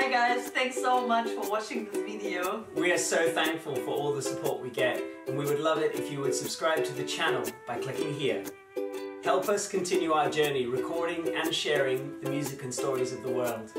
Hi guys, thanks so much for watching this video. We are so thankful for all the support we get and we would love it if you would subscribe to the channel by clicking here. Help us continue our journey recording and sharing the music and stories of the world.